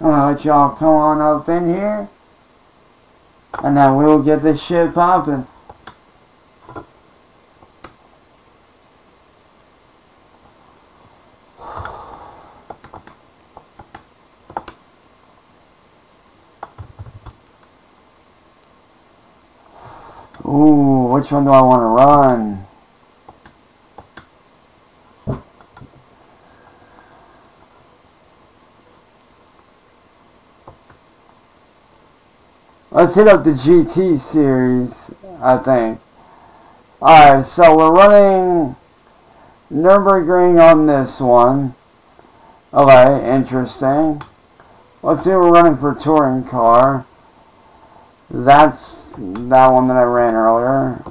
I'm gonna let y'all come on up in here. And then we'll get this shit popping. Ooh, which one do I want to run? Let's hit up the GT series, I think. Alright, so we're running Nürburgring on this one. Okay, interesting. Let's see what we're running for touring car. That's that one that I ran earlier.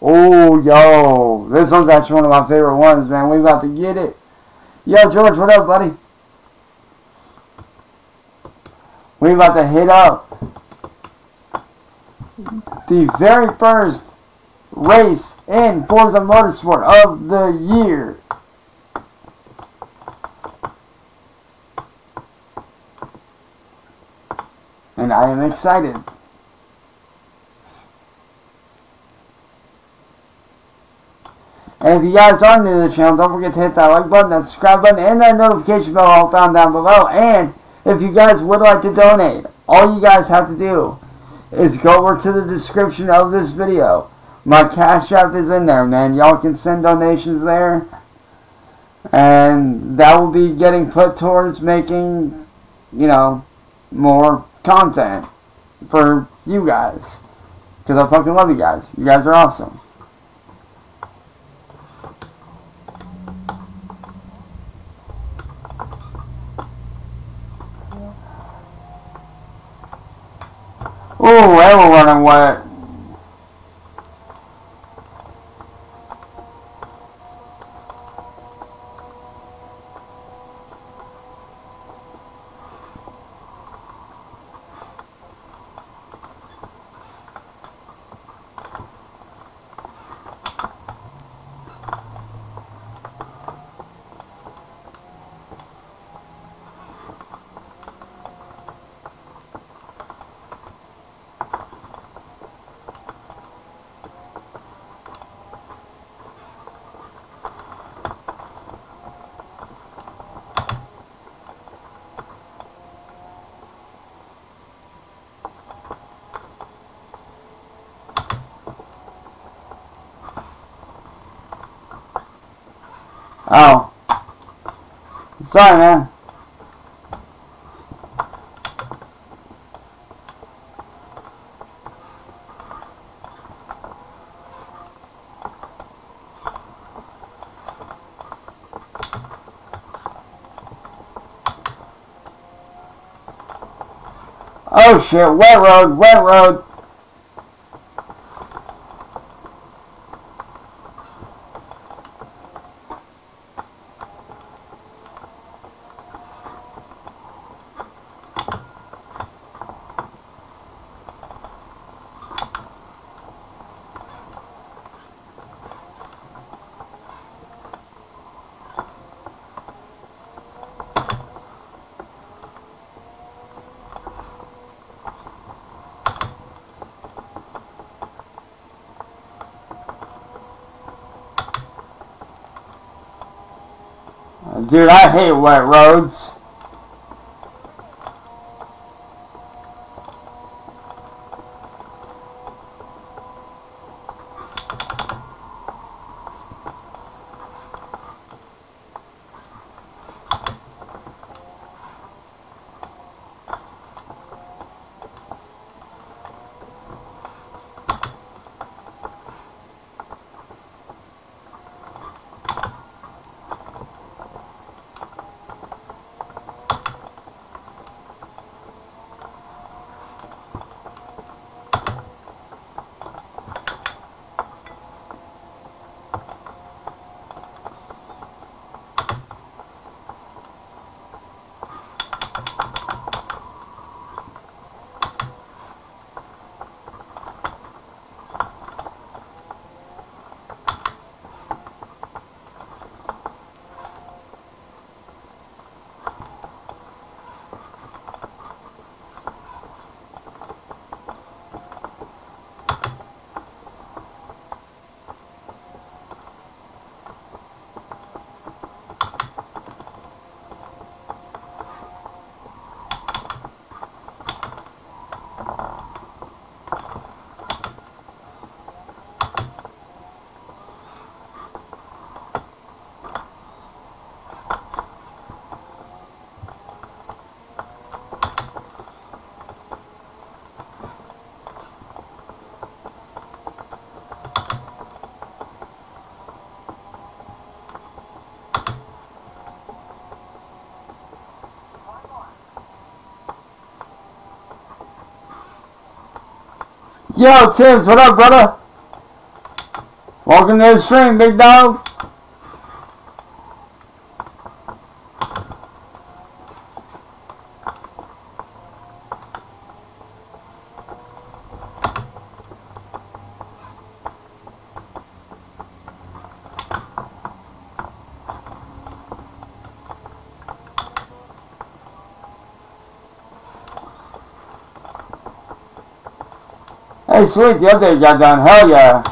Oh, yo. This one's actually one of my favorite ones, man. We about to get it. Yo, George, what up, buddy? We about to hit up the very first race in Forza Motorsport of the year. And I am excited. And if you guys are new to the channel, don't forget to hit that like button, that subscribe button, and that notification bell all found down below. And if you guys would like to donate, all you guys have to do is go over to the description of this video. My Cash App is in there, man. Y'all can send donations there. And that will be getting put towards making, you know, more content for you guys. Because I fucking love you guys. You guys are awesome. Ooh, they were Oh. Sorry, man. Oh shit, wet road, wet road. Dude, I hate wet Yo, Tibbs, what up, brother? Welcome to the stream, big dog. Sweet, the update got done. Hell yeah.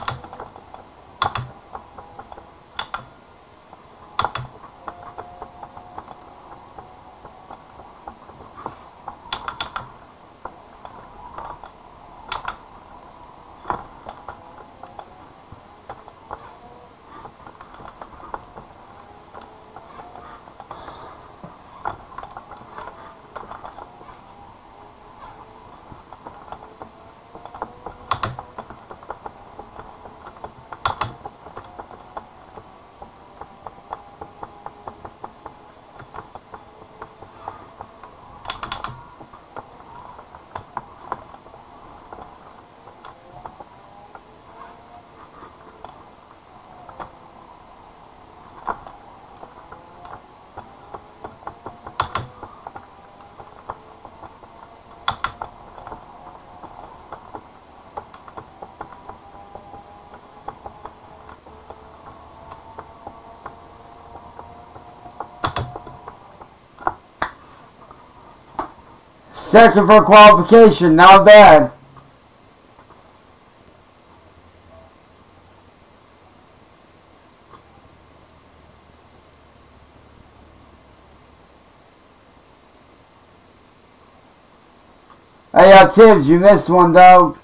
Second for qualification, not bad. Hey, uh, Tibbs, you missed one, dog.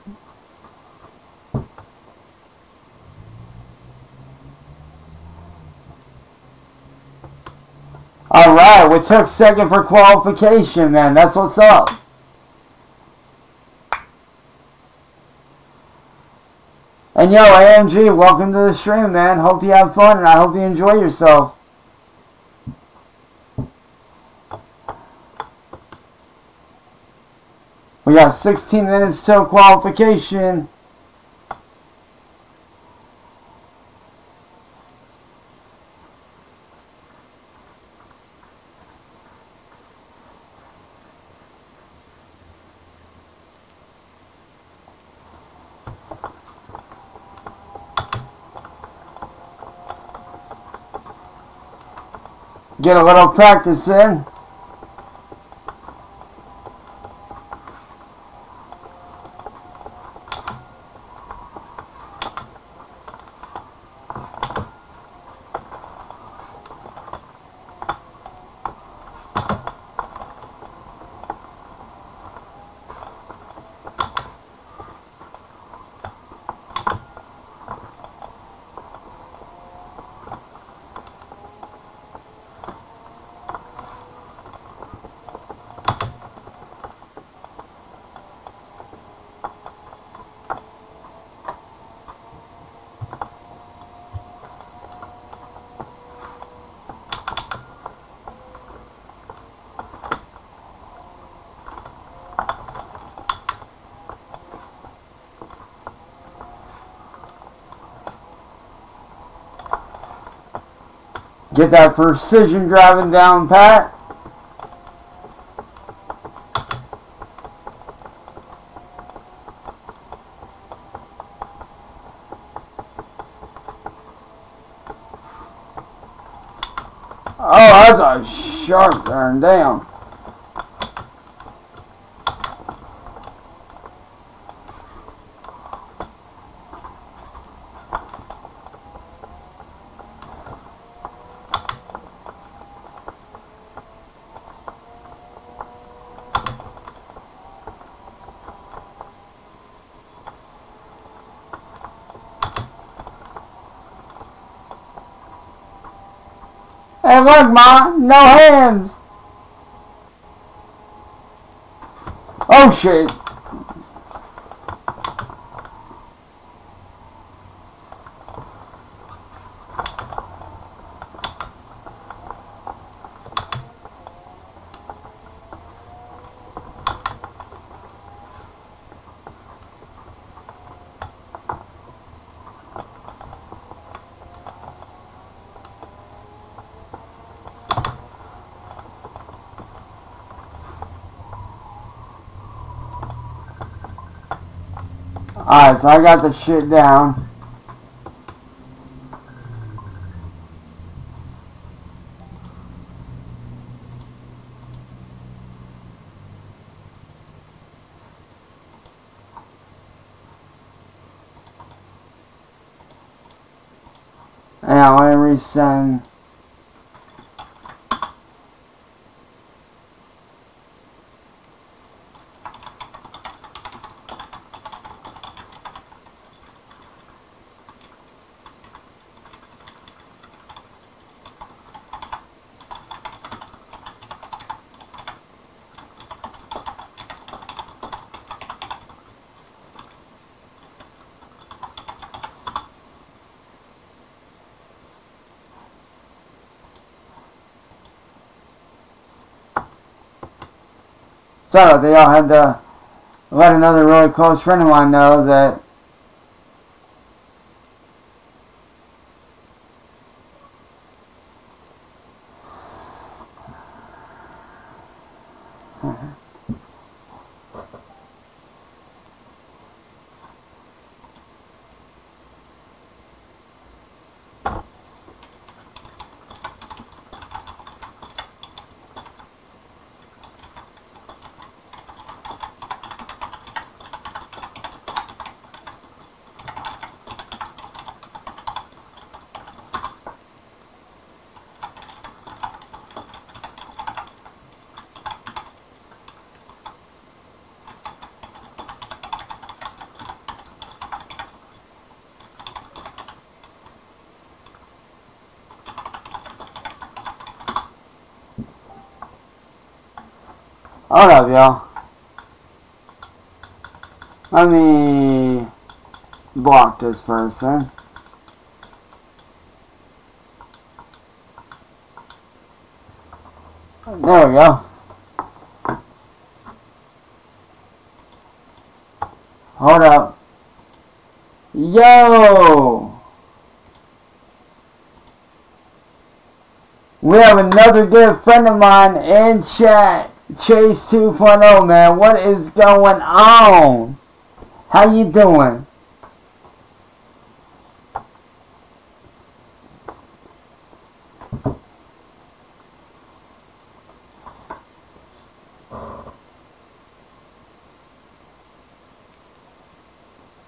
Alright, we took second for qualification, man. That's what's up. And yo, AMG, welcome to the stream, man. Hope you have fun and I hope you enjoy yourself. We got 16 minutes till qualification. Get a little practice in. Get that precision driving down pat. Oh, that's a sharp turn down. Hey, look, Ma, no hands. Oh, shit. Alright, so I got the shit down. And I want to resend. So they all had to let another really close friend of mine know that Hold up, y'all. Let me block this person. Eh? There we go. Hold up. Yo! We have another good friend of mine in chat. Chase 2.0, man. What is going on? How you doing?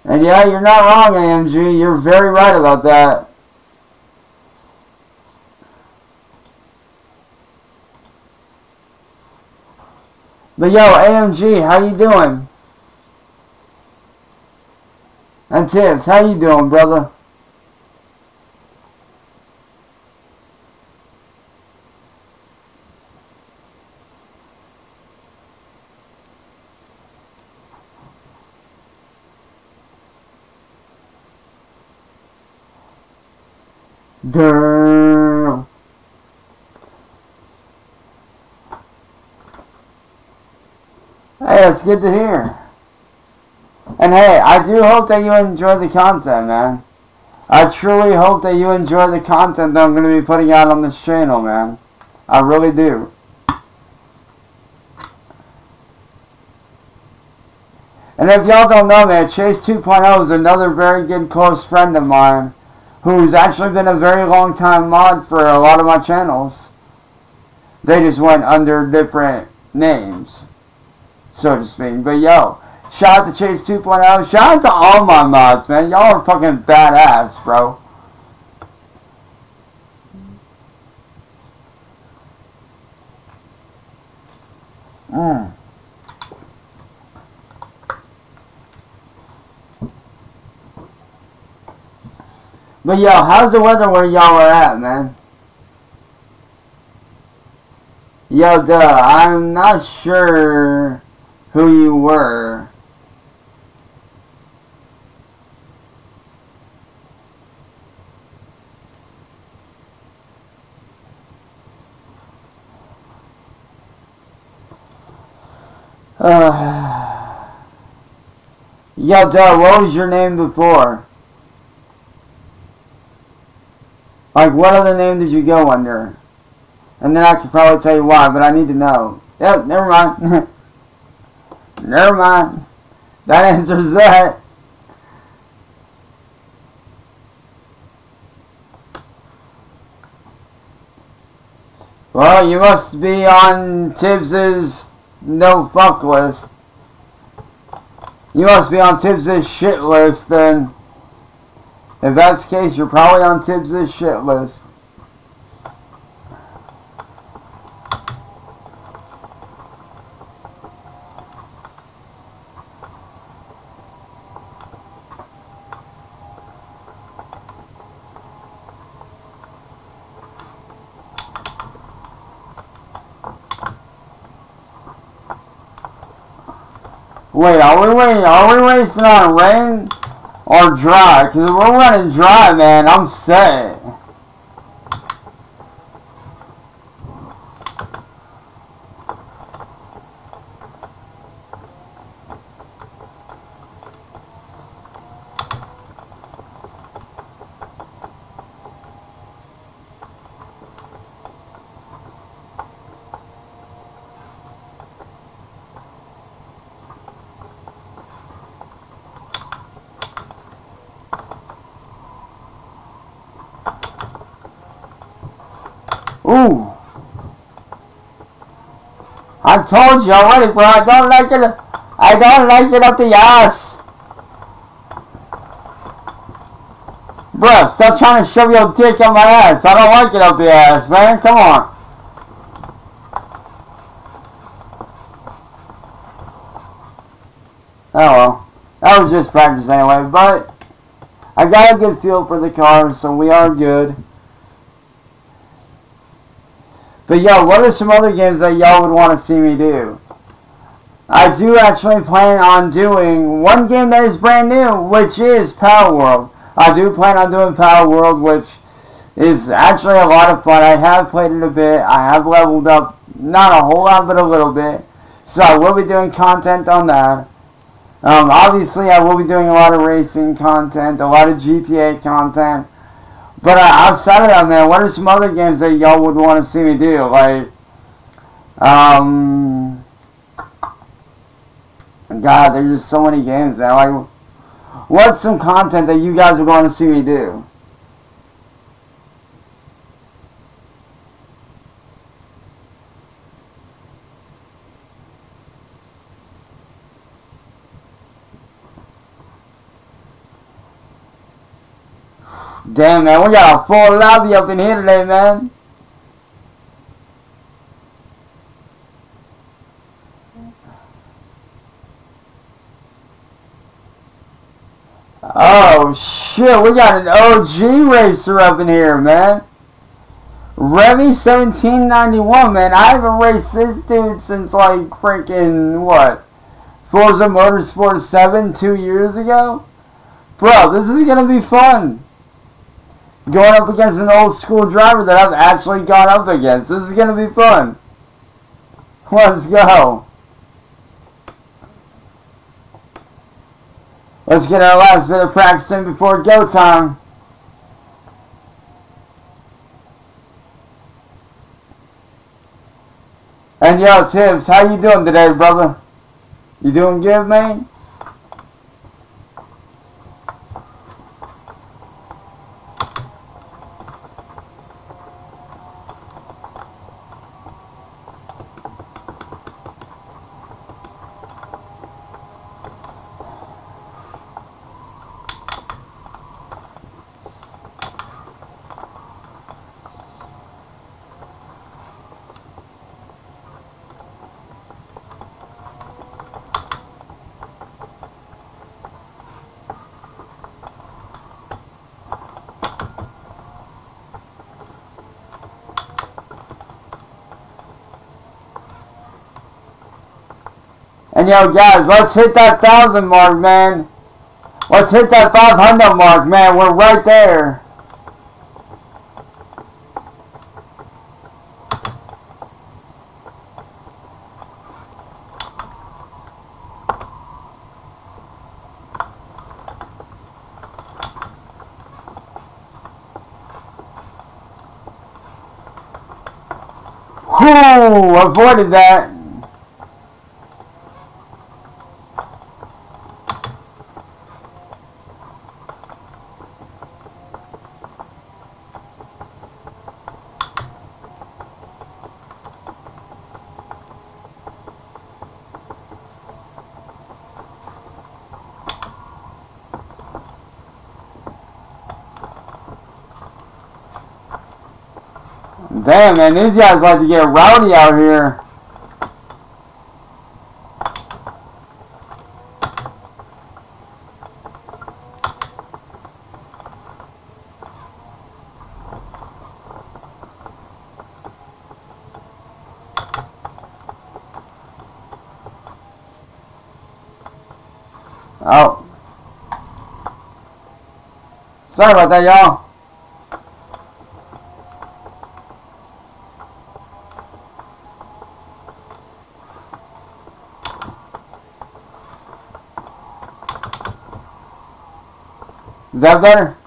And yeah, you're not wrong, AMG. You're very right about that. But yo, AMG, how you doing? And Tibbs, how you doing, brother? Girl. It's good to hear. And hey, I do hope that you enjoy the content, man. I truly hope that you enjoy the content that I'm going to be putting out on this channel, man. I really do. And if y'all don't know that, Chase 2.0 is another very good close friend of mine who's actually been a very long time mod for a lot of my channels. They just went under different names, so to speak. But yo, shout out to Chase 2.0. Shout out to all my mods, man. Y'all are fucking badass, bro. Mm. But yo, how's the weather where y'all are at, man? Yo, duh, I'm not sure who you were. Uh, duh, what was your name before? Like, what other name did you go under? And then I can probably tell you why, but I need to know. Yep, never mind. Never mind. That answers that. Well, you must be on Tibbs's no fuck list. You must be on Tibbs's shit list, then. If that's the case, you're probably on Tibbs's shit list. Wait, are we waiting? Are we racing on rain or dry? Because if we're running dry, man, I'm set. Ooh. I told you already, bro. I don't like it. I don't like it up the ass. Bro, stop trying to shove your dick on my ass. I don't like it up the ass, man. Come on. Oh well. That was just practice anyway, but I got a good feel for the car, so we are good. But yo, what are some other games that y'all would want to see me do? I do actually plan on doing one game that is brand new, which is Palworld. I do plan on doing Palworld, which is actually a lot of fun. I have played it a bit. I have leveled up, not a whole lot, but a little bit. So I will be doing content on that. Um, obviously, I will be doing a lot of racing content, a lot of GTA content. But uh, outside of that, man, what are some other games that y'all would want to see me do? Like, um, God, there's just so many games, man. Like, what's some content that you guys would want to see me do? Damn, man, we got a full lobby up in here today, man. Oh, shit, we got an OG racer up in here, man. Remy 1791, man. I haven't raced this dude since, like, freaking, what? Forza Motorsport 7 two years ago? Bro, this is gonna be fun going up against an old school driver that I've actually gone up against. This is going to be fun. Let's go. Let's get our last bit of practice in before go time. And yo, Tibbs, how you doing today, brother? You doing good, man? Yo, guys, let's hit that thousand mark, man. Let's hit that 500 mark, man. We're right there. Whew, avoided that. Damn, man, these guys like to get rowdy out here. Oh. Sorry about that, y'all. Is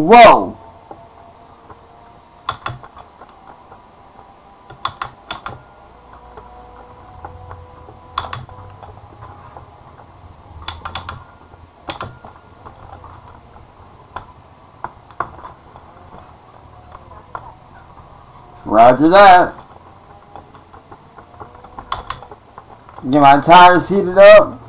Whoa! Roger that. Get my tires heated up.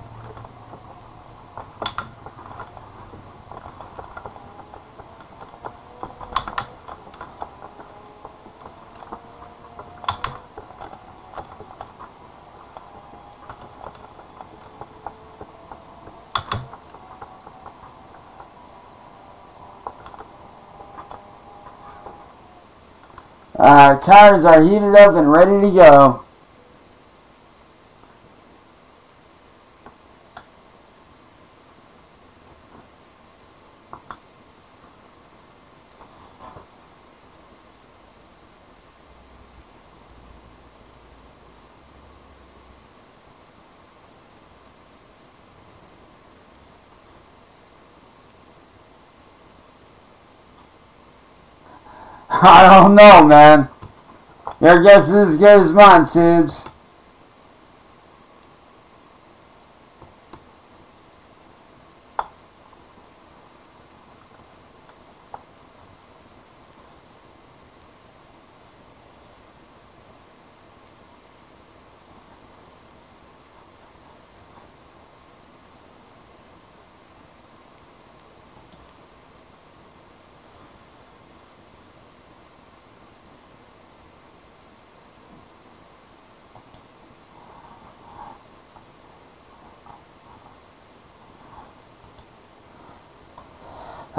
Our tires are heated up and ready to go. I don't know, man. Your guess is as good as mine, Tubes.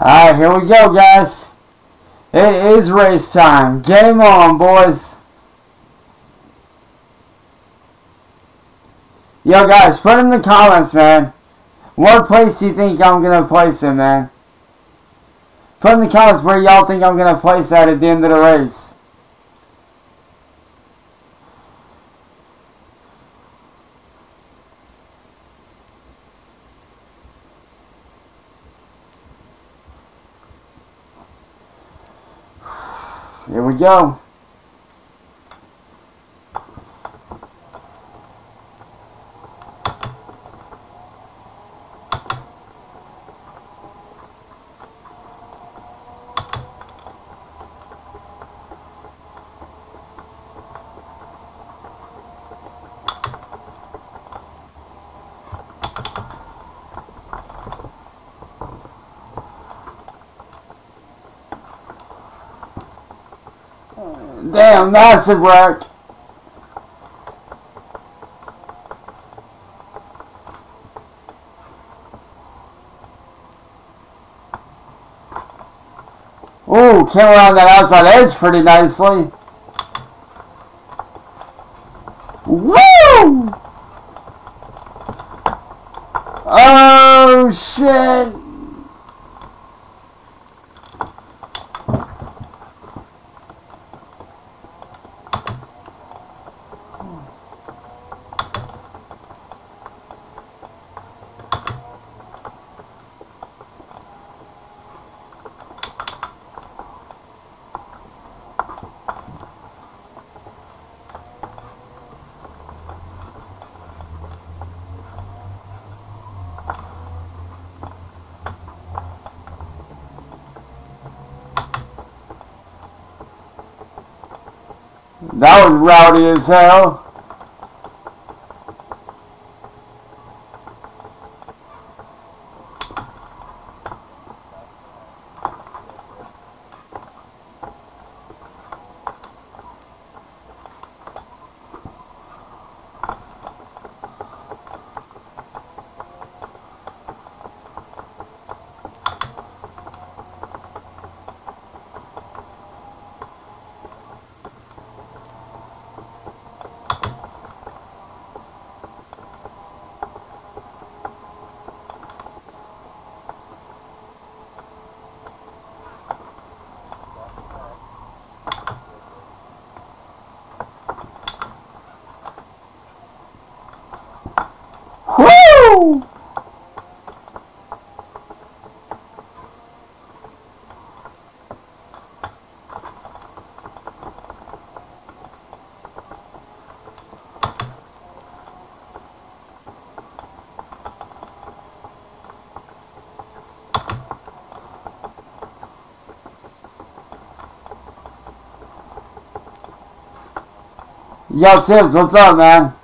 Alright, here we go, guys. It is race time. Game on, boys. Yo, guys, put in the comments, man. What place do you think I'm going to place in, man? Put in the comments where y'all think I'm going to place at at the end of the race. Here we go. Damn, massive wreck. Ooh, came around that outside edge pretty nicely. Woo! Oh, shit. That was rowdy as hell. Woo! Yo, Tibbs, what's up, man?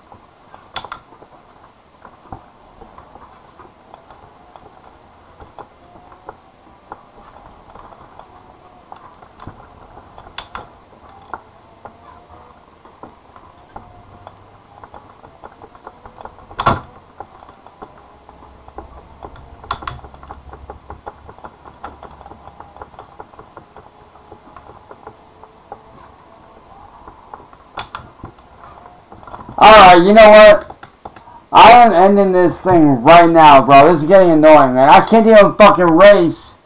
Alright, you know what? I am ending this thing right now, bro. This is getting annoying, man. I can't even fucking race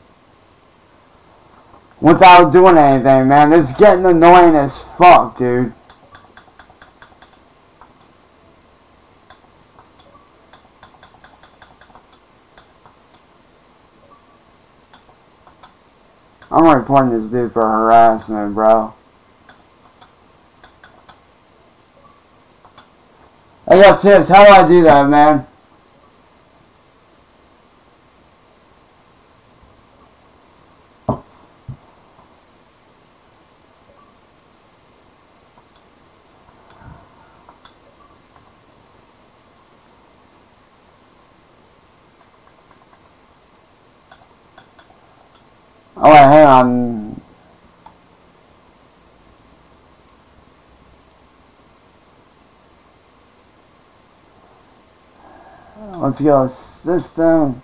without doing anything, man. This is getting annoying as fuck, dude. I'm reporting this dude for harassment, bro. I got tips. How do I do that, man? Alright, hang on. Let's go system.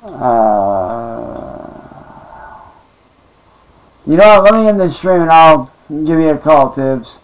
Uh, you know what? Let me end the stream and I'll give you a call, Tibbs.